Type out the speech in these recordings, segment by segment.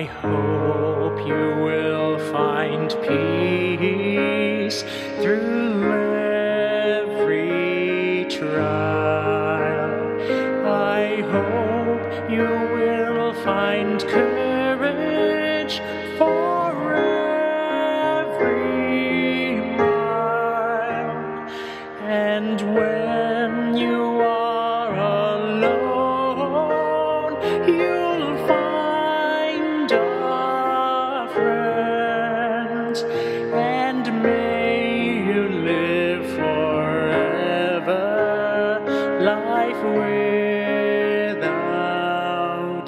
I hope you will find peace through every trial. I hope you will find courage for every mile and when.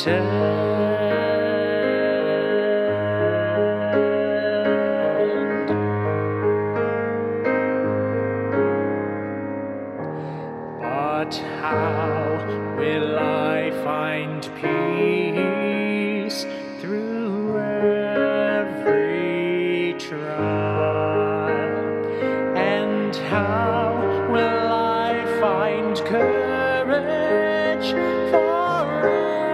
But how will I find peace through every trial? And how will I find courage for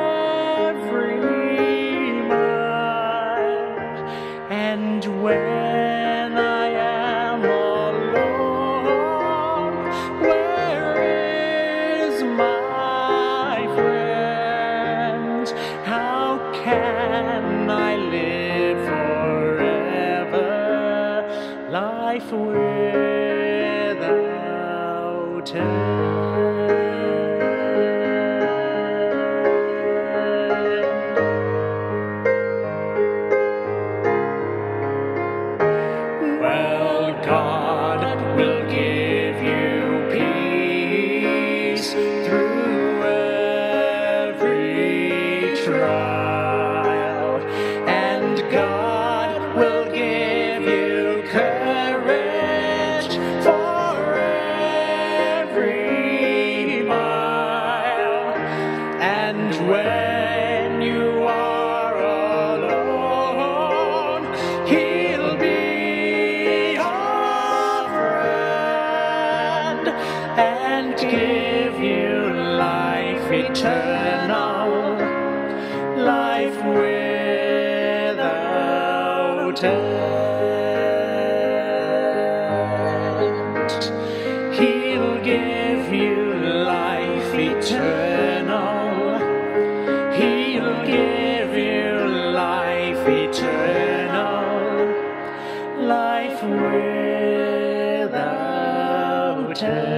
Life without end. Well, God will give you peace through every trial, and God eternal, life without end. He'll give you life eternal. He'll give you life eternal, life without end.